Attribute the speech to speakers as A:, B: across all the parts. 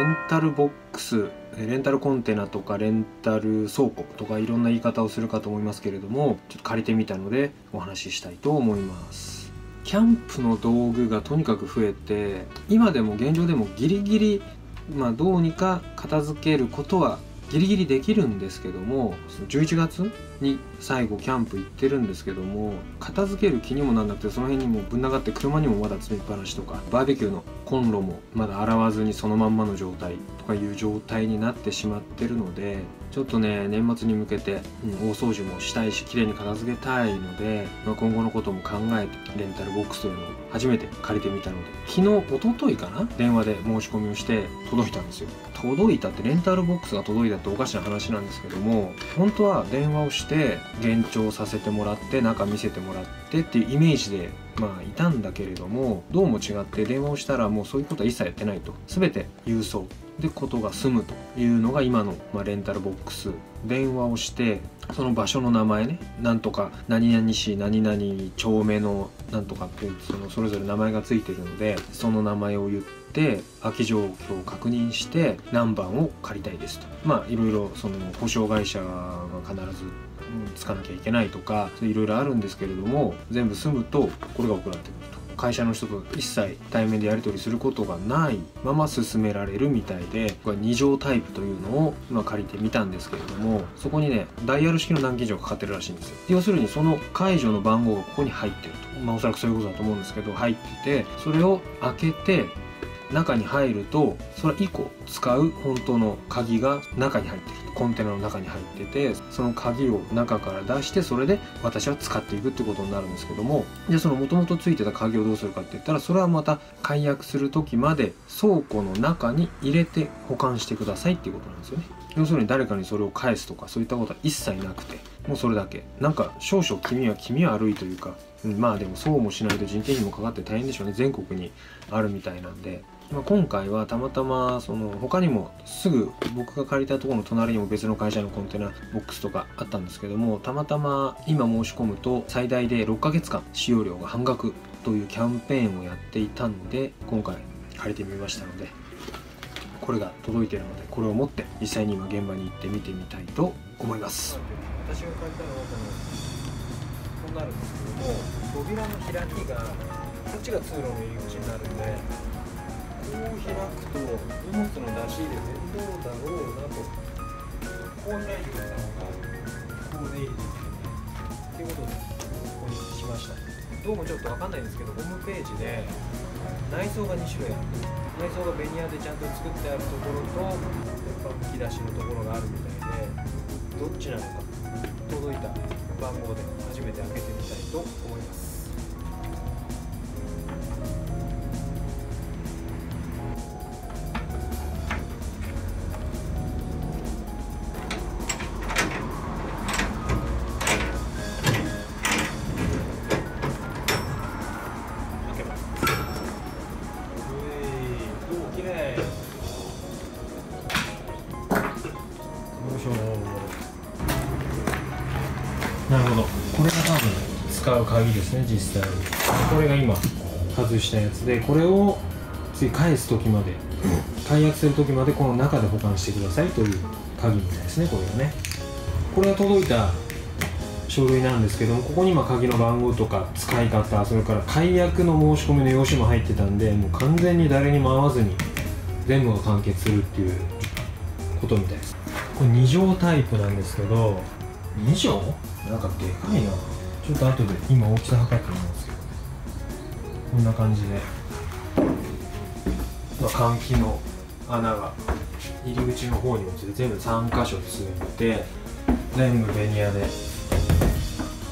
A: レンタルボックスレンタルコンテナとかレンタル倉庫とかいろんな言い方をするかと思いますけれどもちょっと借りてみたのでお話ししたいと思います。キャンプの道具がとにかく増えて今でも現状でもギリギリまあどうにか片付けることはギリギリできるんですけども11月に最後キャンプ行ってるんですけども片付ける気にもなんなくてその辺にもぶん流って車にもまだ積みっぱなしとかバーベキューのコンロもまだ洗わずにそのまんまの状態とかいう状態になってしまってるのでちょっとね年末に向けて、うん、大掃除もしたいし綺麗に片付けたいので、まあ、今後のことも考えてレンタルボックスというのを初めて借りてみたので昨日一昨日かな電話で申し込みをして届いたんですよ。届いたってレンタルボックスが届いたっておかしな話なんですけども本当は電話をして現調させてもらって中見せてもらってっていうイメージでまあいたんだけれどもどうも違って電話をしたらもうそういうことは一切やってないと。全て郵送。でことが済むというのが今の、まあ、レンタルボックス電話をしてその場所の名前ねなんとか何々市何々町名のなんとかっていうそのそれぞれ名前が付いてるのでその名前を言って空き状況を確認して何番を借りたいですとまあいろいろその保証会社が必ずつかなきゃいけないとかいろいろあるんですけれども全部済むとこれが送られてくると。会社の人と一切対面でやり取りすることがないまま進められるみたいで僕は2乗タイプというのを今借りてみたんですけれどもそこにねダイヤル式の南京錠がかかってるらしいんですよ。要するにその解除の番号がここに入ってると。まあおそらくそういうことだと思うんですけど入っててそれを開けて中に入るとそれ以降使う本当の鍵が中に入ってる。コンテナの中に入っててその鍵を中から出してそれで私は使っていくってことになるんですけどもじゃあその元々ついてた鍵をどうするかって言ったらそれはまた解約する時まで倉庫の中に入れて保管してくださいっていうことなんですよね。要するに誰かにそれを返すとかそういったことは一切なくてもうそれだけ。なんか少々気味は気味悪いというか、まあでもそうもしないと人件費もかかって大変でしょうね。全国にあるみたいなんで。まあ、今回はたまたまその他にもすぐ僕が借りたところの隣にも別の会社のコンテナボックスとかあったんですけどもたまたま今申し込むと最大で6ヶ月間使用料が半額というキャンペーンをやっていたんで今回借りてみましたのでこれが届いてるのでこれを持って実際に今現場に行って見てみたいと思います。なるんですけども扉の開きがこっちが通路の入り口になるんでこう開くと荷物の出し入れ面倒だろうなとこう開いてたのがこう出入りできるっていうことでここにしましたどうもちょっと分かんないんです。けどホームページで内装が2種類ある内装がベニヤでちゃんと作ってあるところとやっぱむき出しのところがあるみたいでどっちなのか届いた番号で初めて開けてみたいと思います。なるほど。これが多分使う鍵ですね実際に。これが今外したやつでこれを次返す時まで解約する時までこの中で保管してくださいという鍵みたいですねこれがね。これが届いた書類なんですけどもここに今鍵の番号とか使い方それから解約の申し込みの用紙も入ってたんでもう完全に誰にも会わずに全部が完結するっていうことみたいです。これ2乗タイプなんですけど2畳？なんかでかいな。ちょっと後で今大きさ測ってみますけどこんな感じで、まあ、換気の穴が入り口の方にもついて全部3箇所ついて全部ベニヤで。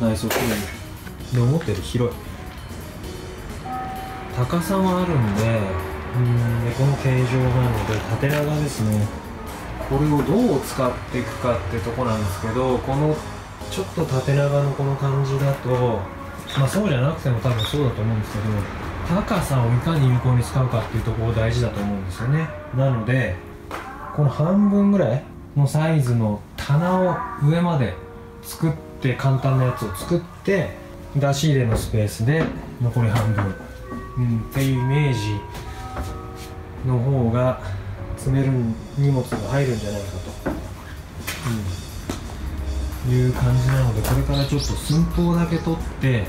A: 内装きれいに。で思ってる広い。高さもあるんでうんでこの形状なので縦長ですねこれをどう使っていくかってとこなんですけどこのちょっと縦長のこの感じだとまあそうじゃなくても多分そうだと思うんですけど高さをいかに有効に使うかっていうところ大事だと思うんですよね。なのでこの半分ぐらいのサイズの棚を上まで作って簡単なやつを作って出し入れのスペースで残り半分、うん、っていうイメージの方が詰める荷物が入るんじゃないかと、うん、いう感じなのでこれからちょっと寸法だけ取って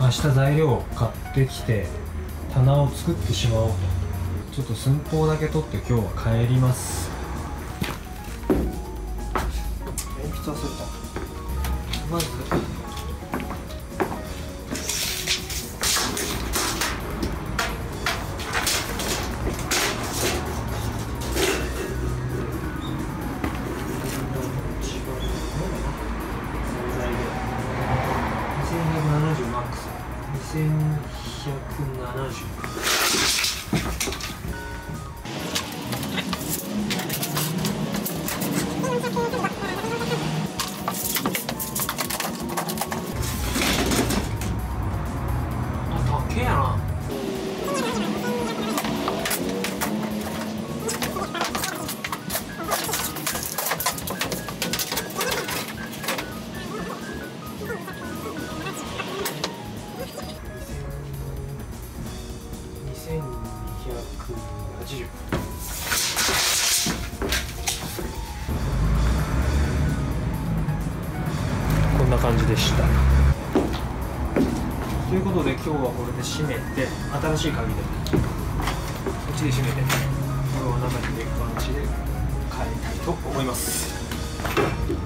A: 明日材料を買ってきて棚を作ってしまおうと。ちょっと寸法だけ取って今日は帰ります。鉛筆忘れたまず高えやな。2280こんな感じでした。ということで今日はこれで閉めて新しい鍵でこっちで閉めてこれを中に入れる感じで帰りたいと思います